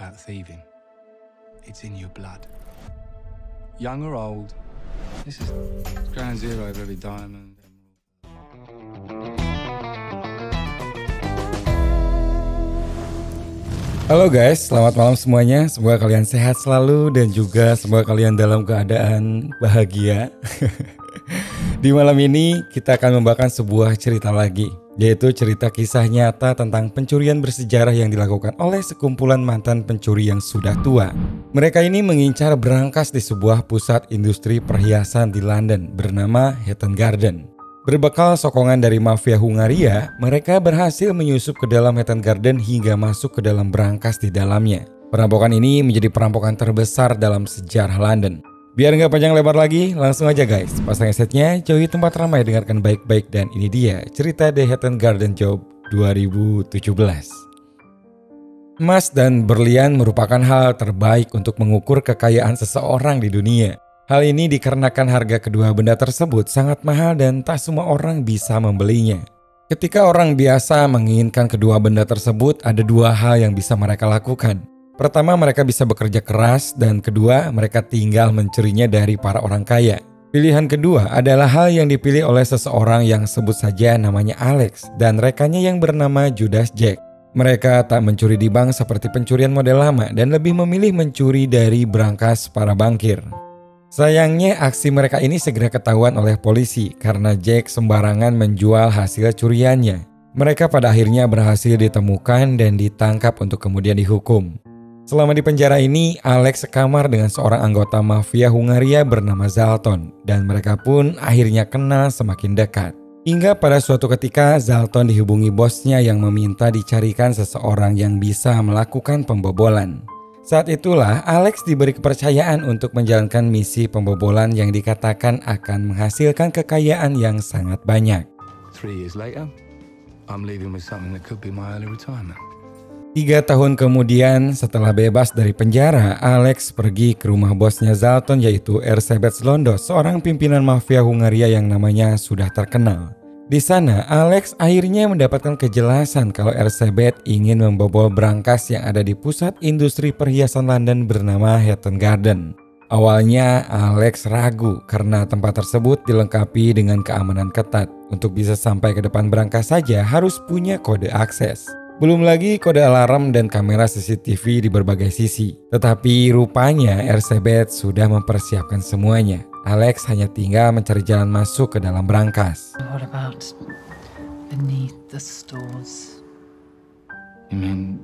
about thieving. It's in your blood. Young or old, this is ground zero of every diamond. Halo guys, selamat malam semuanya. Semoga kalian sehat selalu dan juga semoga kalian dalam keadaan bahagia. Di malam ini kita akan membawakan sebuah cerita lagi, yaitu cerita kisah nyata tentang pencurian bersejarah yang dilakukan oleh sekumpulan mantan pencuri yang sudah tua. Mereka ini mengincar berangkas di sebuah pusat industri perhiasan di London bernama Hatton Garden. Berbekal sokongan dari mafia Hungaria, mereka berhasil menyusup ke dalam Hatton Garden hingga masuk ke dalam berangkas di dalamnya. Perampokan ini menjadi perampokan terbesar dalam sejarah London. Biar nggak panjang lebar lagi, langsung aja guys, pasang headsetnya, jauhi tempat ramai, dengarkan baik-baik dan ini dia cerita The Hatton Garden Job 2017. Emas dan berlian merupakan hal terbaik untuk mengukur kekayaan seseorang di dunia. Hal ini dikarenakan harga kedua benda tersebut sangat mahal dan tak semua orang bisa membelinya. Ketika orang biasa menginginkan kedua benda tersebut, ada dua hal yang bisa mereka lakukan. Pertama, mereka bisa bekerja keras, dan kedua, mereka tinggal mencurinya dari para orang kaya. Pilihan kedua adalah hal yang dipilih oleh seseorang yang sebut saja namanya Alex dan rekannya yang bernama Judas Jack. Mereka tak mencuri di bank seperti pencurian model lama dan lebih memilih mencuri dari berangkas para bankir. Sayangnya aksi mereka ini segera ketahuan oleh polisi karena Jack sembarangan menjual hasil curiannya. Mereka pada akhirnya berhasil ditemukan dan ditangkap untuk kemudian dihukum. Selama di penjara ini, Alex sekamar dengan seorang anggota mafia Hungaria bernama Zalton dan mereka pun akhirnya kenal semakin dekat. Hingga pada suatu ketika Zalton dihubungi bosnya yang meminta dicarikan seseorang yang bisa melakukan pembobolan. Saat itulah Alex diberi kepercayaan untuk menjalankan misi pembobolan yang dikatakan akan menghasilkan kekayaan yang sangat banyak. Three years later, I'm leaving with something that could be my early retirement. Tiga tahun kemudian setelah bebas dari penjara, Alex pergi ke rumah bosnya Zalton yaitu Erzsébet Londos, seorang pimpinan mafia Hungaria yang namanya sudah terkenal. Di sana, Alex akhirnya mendapatkan kejelasan kalau Erzsébet ingin membobol berangkas yang ada di pusat industri perhiasan London bernama Hatton Garden. Awalnya Alex ragu karena tempat tersebut dilengkapi dengan keamanan ketat. Untuk bisa sampai ke depan berangkas saja harus punya kode akses. Belum lagi kode alarm dan kamera CCTV di berbagai sisi. Tetapi rupanya Erzsébet sudah mempersiapkan semuanya. Alex hanya tinggal mencari jalan masuk ke dalam berangkas. What about beneath the stores? You mean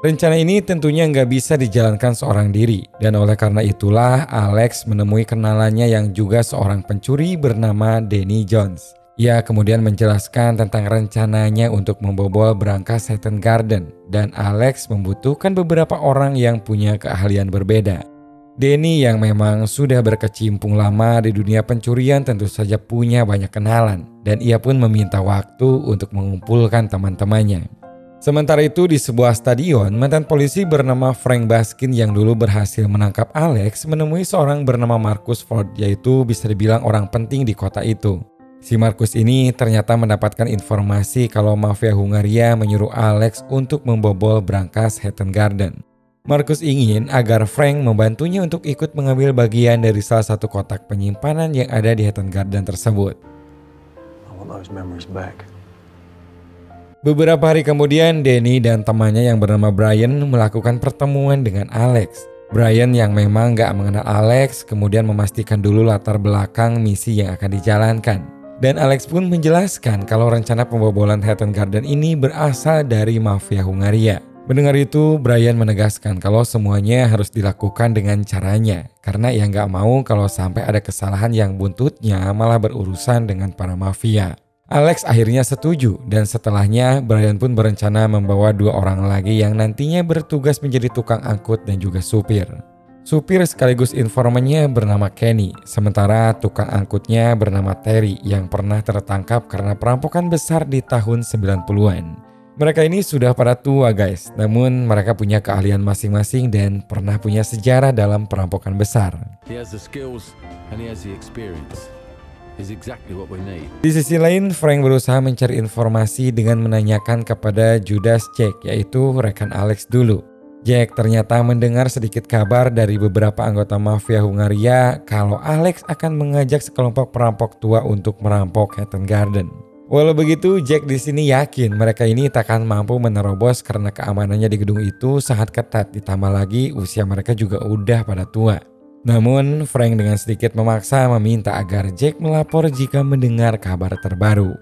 Rencana ini tentunya nggak bisa dijalankan seorang diri, dan oleh karena itulah Alex menemui kenalannya yang juga seorang pencuri bernama Danny Jones. Ia kemudian menjelaskan tentang rencananya untuk membobol berangkas Hatton Garden, dan Alex membutuhkan beberapa orang yang punya keahlian berbeda. Denny yang memang sudah berkecimpung lama di dunia pencurian tentu saja punya banyak kenalan dan ia pun meminta waktu untuk mengumpulkan teman-temannya. Sementara itu di sebuah stadion, mantan polisi bernama Frank Baskin yang dulu berhasil menangkap Alex menemui seorang bernama Marcus Ford yaitu bisa dibilang orang penting di kota itu. Si Marcus ini ternyata mendapatkan informasi kalau mafia Hungaria menyuruh Alex untuk membobol berangkas Hatton Garden. Marcus ingin agar Frank membantunya untuk ikut mengambil bagian dari salah satu kotak penyimpanan yang ada di Hatton Garden tersebut. Beberapa hari kemudian, Danny dan temannya yang bernama Brian melakukan pertemuan dengan Alex. Brian yang memang gak mengenal Alex kemudian memastikan dulu latar belakang misi yang akan dijalankan. Dan Alex pun menjelaskan kalau rencana pembobolan Hatton Garden ini berasal dari mafia Hungaria. Mendengar itu, Brian menegaskan kalau semuanya harus dilakukan dengan caranya, karena ia nggak mau kalau sampai ada kesalahan yang buntutnya malah berurusan dengan para mafia. Alex akhirnya setuju dan setelahnya Brian pun berencana membawa dua orang lagi yang nantinya bertugas menjadi tukang angkut dan juga supir. Supir sekaligus informannya bernama Kenny, sementara tukang angkutnya bernama Terry yang pernah tertangkap karena perampokan besar di tahun 90-an. Mereka ini sudah pada tua guys, namun mereka punya keahlian masing-masing dan pernah punya sejarah dalam perampokan besar. Exactly. Di sisi lain, Frank berusaha mencari informasi dengan menanyakan kepada Judas Jack, yaitu rekan Alex dulu. Jack ternyata mendengar sedikit kabar dari beberapa anggota mafia Hungaria kalau Alex akan mengajak sekelompok perampok tua untuk merampok Hatton Garden. Walau begitu, Jack di sini yakin mereka ini takkan mampu menerobos karena keamanannya di gedung itu sangat ketat ditambah lagi usia mereka juga udah pada tua. Namun, Frank dengan sedikit memaksa meminta agar Jack melapor jika mendengar kabar terbaru.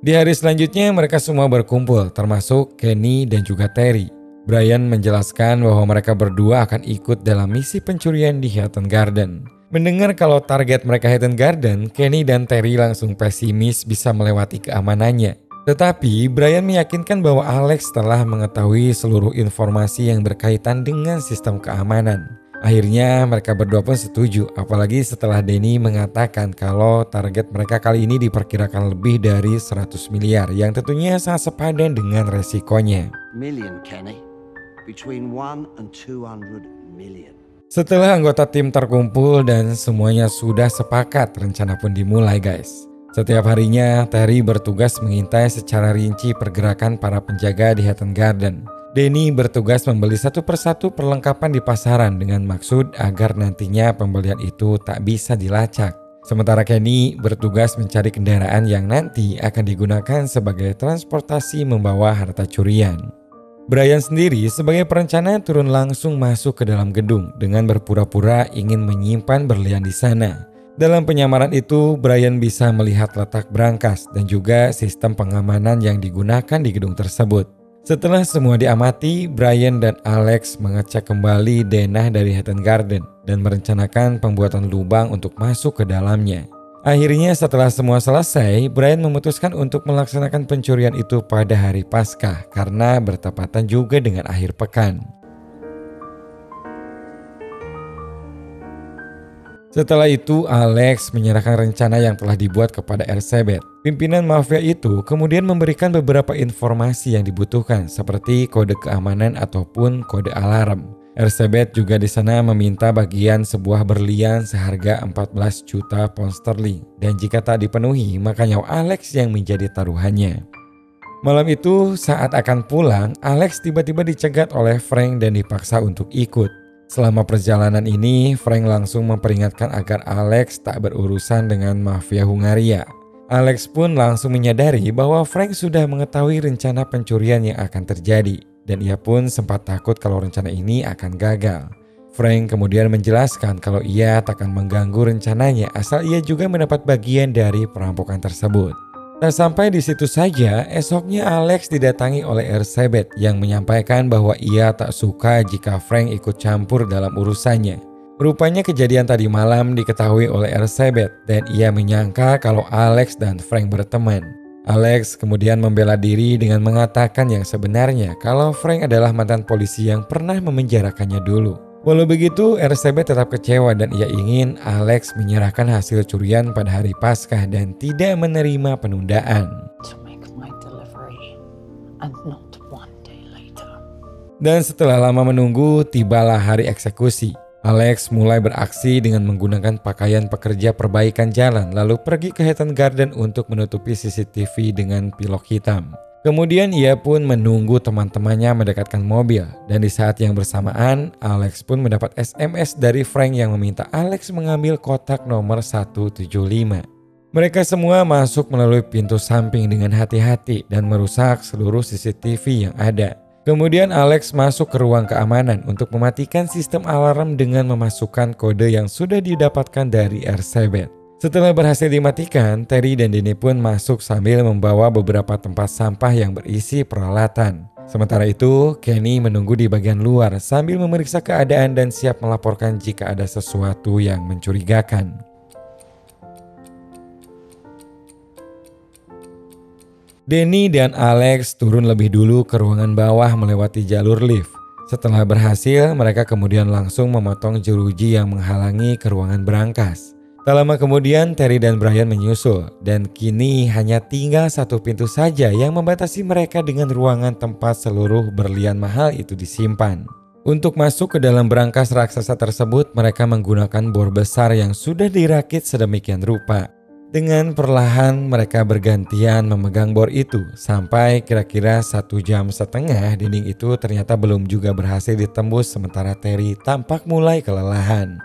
Di hari selanjutnya mereka semua berkumpul termasuk Kenny dan juga Terry. Brian menjelaskan bahwa mereka berdua akan ikut dalam misi pencurian di Hilton Garden. Mendengar kalau target mereka Hilton Garden, Kenny dan Terry langsung pesimis bisa melewati keamanannya. Tetapi Brian meyakinkan bahwa Alex telah mengetahui seluruh informasi yang berkaitan dengan sistem keamanan. Akhirnya mereka berdua pun setuju, apalagi setelah Denny mengatakan kalau target mereka kali ini diperkirakan lebih dari 100 miliar yang tentunya sangat sepadan dengan resikonya. Million, Kenny. Between 1 and 200 million. Setelah anggota tim terkumpul dan semuanya sudah sepakat, rencana pun dimulai guys. Setiap harinya, Terry bertugas mengintai secara rinci pergerakan para penjaga di Hatton Garden. Denny bertugas membeli satu persatu perlengkapan di pasaran dengan maksud agar nantinya pembelian itu tak bisa dilacak. Sementara Kenny bertugas mencari kendaraan yang nanti akan digunakan sebagai transportasi membawa harta curian. Brian sendiri sebagai perencana turun langsung masuk ke dalam gedung dengan berpura-pura ingin menyimpan berlian di sana. Dalam penyamaran itu, Brian bisa melihat letak berangkas dan juga sistem pengamanan yang digunakan di gedung tersebut. Setelah semua diamati, Brian dan Alex mengecek kembali denah dari Hatton Garden dan merencanakan pembuatan lubang untuk masuk ke dalamnya. Akhirnya setelah semua selesai, Brian memutuskan untuk melaksanakan pencurian itu pada hari Paskah karena bertepatan juga dengan akhir pekan. Setelah itu, Alex menyerahkan rencana yang telah dibuat kepada Elizabeth. Pimpinan mafia itu kemudian memberikan beberapa informasi yang dibutuhkan seperti kode keamanan ataupun kode alarm. Elizabeth juga di sana meminta bagian sebuah berlian seharga 14 juta pound sterling dan jika tak dipenuhi maka nyawa Alex yang menjadi taruhannya. Malam itu saat akan pulang, Alex tiba-tiba dicegat oleh Frank dan dipaksa untuk ikut. Selama perjalanan ini, Frank langsung memperingatkan agar Alex tak berurusan dengan mafia Hungaria. Alex pun langsung menyadari bahwa Frank sudah mengetahui rencana pencurian yang akan terjadi, dan ia pun sempat takut kalau rencana ini akan gagal. Frank kemudian menjelaskan kalau ia takkan mengganggu rencananya asal ia juga mendapat bagian dari perampokan tersebut. Tak sampai di situ saja, esoknya Alex didatangi oleh Elizabeth yang menyampaikan bahwa ia tak suka jika Frank ikut campur dalam urusannya. Rupanya kejadian tadi malam diketahui oleh Elizabeth dan ia menyangka kalau Alex dan Frank berteman. Alex kemudian membela diri dengan mengatakan yang sebenarnya kalau Frank adalah mantan polisi yang pernah memenjarakannya dulu. Walau begitu, Elizabeth tetap kecewa dan ia ingin Alex menyerahkan hasil curian pada hari Paskah dan tidak menerima penundaan. Dan setelah lama menunggu, tibalah hari eksekusi. Alex mulai beraksi dengan menggunakan pakaian pekerja perbaikan jalan lalu pergi ke Hatton Garden untuk menutupi CCTV dengan pilok hitam. Kemudian ia pun menunggu teman-temannya mendekatkan mobil dan di saat yang bersamaan Alex pun mendapat SMS dari Frank yang meminta Alex mengambil kotak nomor 175. Mereka semua masuk melalui pintu samping dengan hati-hati dan merusak seluruh CCTV yang ada. Kemudian Alex masuk ke ruang keamanan untuk mematikan sistem alarm dengan memasukkan kode yang sudah didapatkan dari Elizabeth. Setelah berhasil dimatikan, Terry dan Denny pun masuk sambil membawa beberapa tempat sampah yang berisi peralatan. Sementara itu, Kenny menunggu di bagian luar sambil memeriksa keadaan dan siap melaporkan jika ada sesuatu yang mencurigakan. Denny dan Alex turun lebih dulu ke ruangan bawah melewati jalur lift. Setelah berhasil, mereka kemudian langsung memotong jeruji yang menghalangi ke ruangan berangkas. Tak lama kemudian Terry dan Brian menyusul dan kini hanya tinggal satu pintu saja yang membatasi mereka dengan ruangan tempat seluruh berlian mahal itu disimpan. Untuk masuk ke dalam berangkas raksasa tersebut mereka menggunakan bor besar yang sudah dirakit sedemikian rupa. Dengan perlahan mereka bergantian memegang bor itu sampai kira-kira satu jam setengah dinding itu ternyata belum juga berhasil ditembus sementara Terry tampak mulai kelelahan.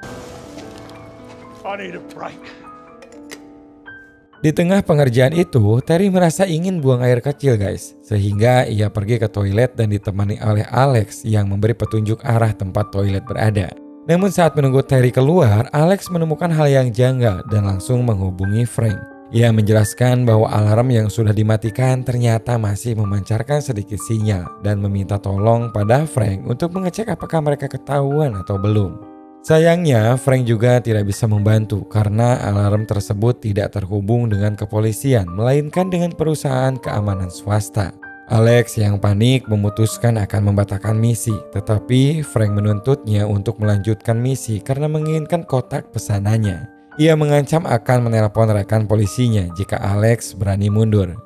Di tengah pengerjaan itu, Terry merasa ingin buang air kecil guys. Sehingga ia pergi ke toilet dan ditemani oleh Alex yang memberi petunjuk arah tempat toilet berada. Namun saat menunggu Terry keluar, Alex menemukan hal yang janggal dan langsung menghubungi Frank. Ia menjelaskan bahwa alarm yang sudah dimatikan ternyata masih memancarkan sedikit sinyal dan meminta tolong pada Frank untuk mengecek apakah mereka ketahuan atau belum. Sayangnya, Frank juga tidak bisa membantu karena alarm tersebut tidak terhubung dengan kepolisian, melainkan dengan perusahaan keamanan swasta. Alex yang panik memutuskan akan membatalkan misi, tetapi Frank menuntutnya untuk melanjutkan misi karena menginginkan kotak pesanannya. Ia mengancam akan menelpon rekan polisinya jika Alex berani mundur.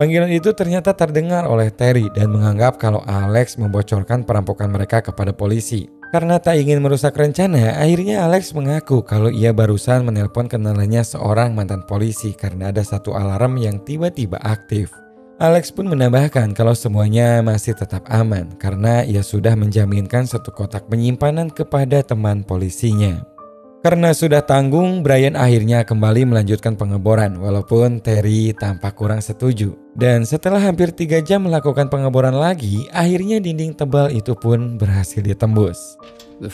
Panggilan itu ternyata terdengar oleh Terry dan menganggap kalau Alex membocorkan perampokan mereka kepada polisi. Karena tak ingin merusak rencana, akhirnya Alex mengaku kalau ia barusan menelpon kenalannya seorang mantan polisi karena ada satu alarm yang tiba-tiba aktif. Alex pun menambahkan kalau semuanya masih tetap aman karena ia sudah menjaminkan satu kotak penyimpanan kepada teman polisinya. Karena sudah tanggung, Brian akhirnya kembali melanjutkan pengeboran walaupun Terry tampak kurang setuju. Dan setelah hampir tiga jam melakukan pengeboran lagi, akhirnya dinding tebal itu pun berhasil ditembus. The.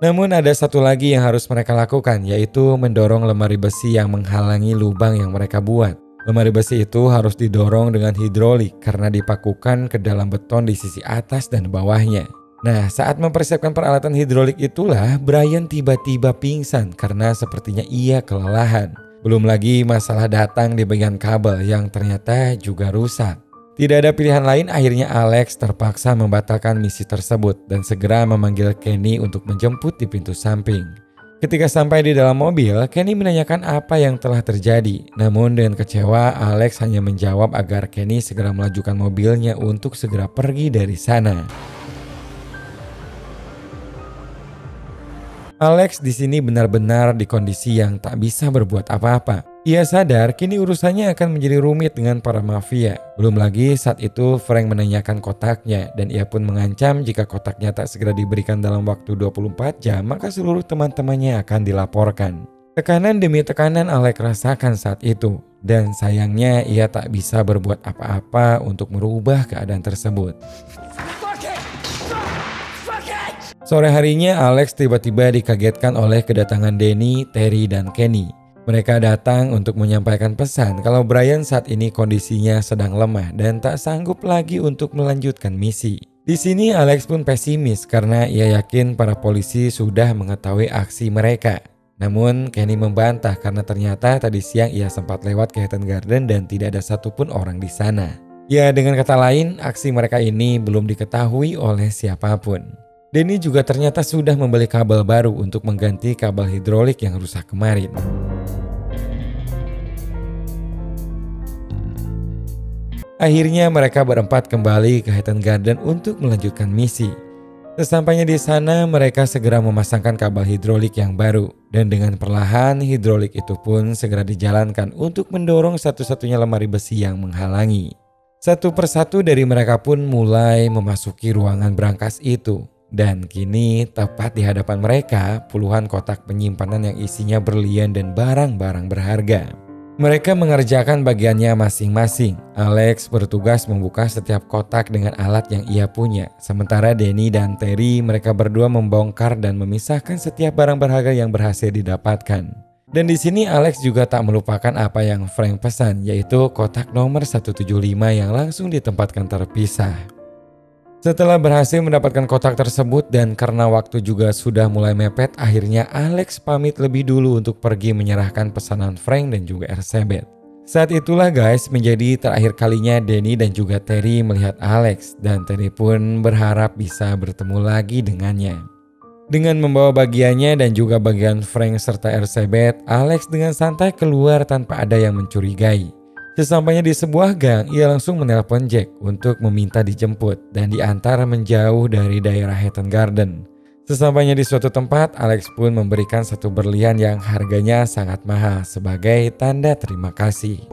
Namun ada satu lagi yang harus mereka lakukan yaitu mendorong lemari besi yang menghalangi lubang yang mereka buat. Lemari besi itu harus didorong dengan hidrolik karena dipakukan ke dalam beton di sisi atas dan bawahnya. Nah, saat mempersiapkan peralatan hidrolik itulah Brian tiba-tiba pingsan karena sepertinya ia kelelahan. Belum lagi masalah datang di bagian kabel yang ternyata juga rusak. Tidak ada pilihan lain akhirnya Alex terpaksa membatalkan misi tersebut dan segera memanggil Kenny untuk menjemput di pintu samping. Ketika sampai di dalam mobil, Kenny menanyakan apa yang telah terjadi. Namun dengan kecewa, Alex hanya menjawab agar Kenny segera melajukan mobilnya untuk segera pergi dari sana. Alex di sini benar-benar di kondisi yang tak bisa berbuat apa-apa. Ia sadar kini urusannya akan menjadi rumit dengan para mafia. Belum lagi saat itu Frank menanyakan kotaknya dan ia pun mengancam jika kotaknya tak segera diberikan dalam waktu 24 jam maka seluruh teman-temannya akan dilaporkan. Tekanan demi tekanan Alex rasakan saat itu dan sayangnya ia tak bisa berbuat apa-apa untuk merubah keadaan tersebut. Sore harinya Alex tiba-tiba dikagetkan oleh kedatangan Denny, Terry, dan Kenny. Mereka datang untuk menyampaikan pesan kalau Brian saat ini kondisinya sedang lemah dan tak sanggup lagi untuk melanjutkan misi. Di sini Alex pun pesimis karena ia yakin para polisi sudah mengetahui aksi mereka. Namun Kenny membantah karena ternyata tadi siang ia sempat lewat ke Hatton Garden dan tidak ada satupun orang di sana. Ya dengan kata lain aksi mereka ini belum diketahui oleh siapa pun. Denny juga ternyata sudah membeli kabel baru untuk mengganti kabel hidrolik yang rusak kemarin. Akhirnya mereka berempat kembali ke Hatton Garden untuk melanjutkan misi. Sesampainya di sana, mereka segera memasangkan kabel hidrolik yang baru dan dengan perlahan hidrolik itu pun segera dijalankan untuk mendorong satu-satunya lemari besi yang menghalangi. Satu persatu dari mereka pun mulai memasuki ruangan berangkas itu. Dan kini tepat di hadapan mereka puluhan kotak penyimpanan yang isinya berlian dan barang-barang berharga. Mereka mengerjakan bagiannya masing-masing. Alex bertugas membuka setiap kotak dengan alat yang ia punya. Sementara Denny dan Terry mereka berdua membongkar dan memisahkan setiap barang berharga yang berhasil didapatkan. Dan di sini Alex juga tak melupakan apa yang Frank pesan yaitu kotak nomor 175 yang langsung ditempatkan terpisah. Setelah berhasil mendapatkan kotak tersebut dan karena waktu juga sudah mulai mepet, akhirnya Alex pamit lebih dulu untuk pergi menyerahkan pesanan Frank dan juga Elizabeth. Saat itulah guys menjadi terakhir kalinya Denny dan juga Terry melihat Alex dan Terry pun berharap bisa bertemu lagi dengannya. Dengan membawa bagiannya dan juga bagian Frank serta Elizabeth, Alex dengan santai keluar tanpa ada yang mencurigai. Sesampainya di sebuah gang, ia langsung menelpon Jack untuk meminta dijemput dan diantar menjauh dari daerah Hatton Garden. Sesampainya di suatu tempat, Alex pun memberikan satu berlian yang harganya sangat mahal sebagai tanda terima kasih.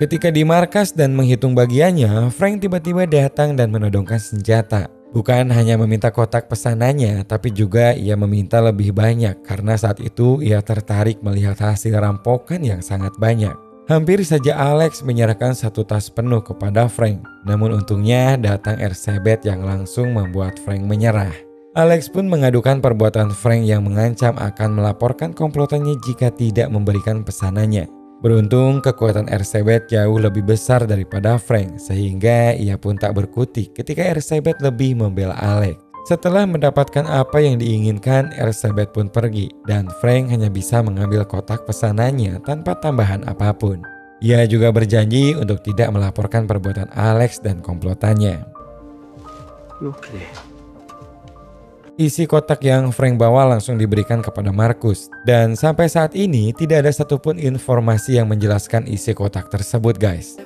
Ketika di markas dan menghitung bagiannya, Frank tiba-tiba datang dan menodongkan senjata. Bukan hanya meminta kotak pesanannya, tapi juga ia meminta lebih banyak karena saat itu ia tertarik melihat hasil rampokan yang sangat banyak. Hampir saja Alex menyerahkan satu tas penuh kepada Frank, namun untungnya datang Ersebet yang langsung membuat Frank menyerah. Alex pun mengadukan perbuatan Frank yang mengancam akan melaporkan komplotannya jika tidak memberikan pesanannya. Beruntung kekuatan Ersebet jauh lebih besar daripada Frank sehingga ia pun tak berkutik ketika Ersebet lebih membela Alex. Setelah mendapatkan apa yang diinginkan, Ersebet pun pergi dan Frank hanya bisa mengambil kotak pesanannya tanpa tambahan apa pun. Ia juga berjanji untuk tidak melaporkan perbuatan Alex dan komplotannya. Isi kotak yang Frank bawa langsung diberikan kepada Markus. Dan sampai saat ini tidak ada satupun informasi yang menjelaskan isi kotak tersebut guys.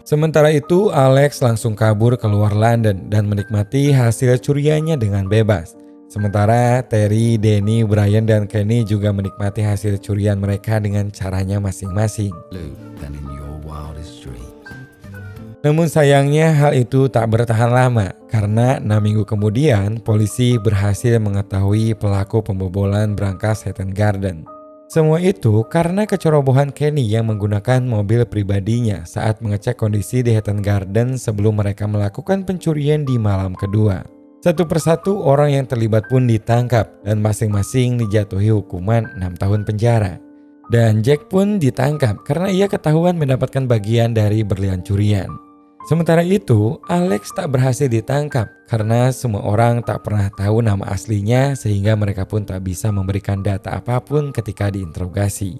Sementara itu Alex langsung kabur keluar London dan menikmati hasil curiannya dengan bebas. Sementara Terry, Danny, Brian, dan Kenny juga menikmati hasil curian mereka dengan caranya masing-masing. Namun sayangnya hal itu tak bertahan lama karena enam minggu kemudian polisi berhasil mengetahui pelaku pembobolan berangkas Hatton Garden. Semua itu karena kecerobohan Kenny yang menggunakan mobil pribadinya saat mengecek kondisi di Hatton Garden sebelum mereka melakukan pencurian di malam kedua. Satu persatu orang yang terlibat pun ditangkap dan masing-masing dijatuhi hukuman 6 tahun penjara. Dan Jack pun ditangkap karena ia ketahuan mendapatkan bagian dari berlian curian. Sementara itu, Alex tak berhasil ditangkap karena semua orang tak pernah tahu nama aslinya sehingga mereka pun tak bisa memberikan data apa pun ketika diinterogasi.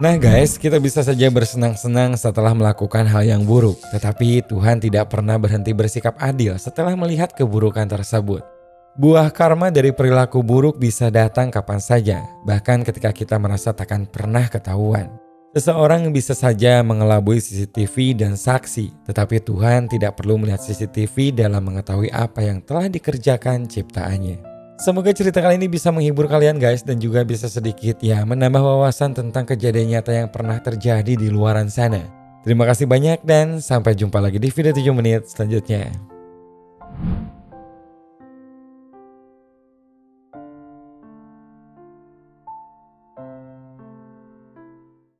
Nah guys, kita bisa saja bersenang-senang setelah melakukan hal yang buruk, tetapi Tuhan tidak pernah berhenti bersikap adil setelah melihat keburukan tersebut. Buah karma dari perilaku buruk bisa datang kapan saja, bahkan ketika kita merasa takkan pernah ketahuan. Seseorang bisa saja mengelabui CCTV dan saksi, tetapi Tuhan tidak perlu melihat CCTV dalam mengetahui apa yang telah dikerjakan ciptaannya. Semoga cerita kali ini bisa menghibur kalian guys dan juga bisa sedikit ya menambah wawasan tentang kejadian nyata yang pernah terjadi di luaran sana. Terima kasih banyak dan sampai jumpa lagi di video 7 menit selanjutnya.